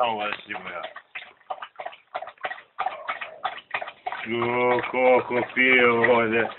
Красива. О, ко, купив,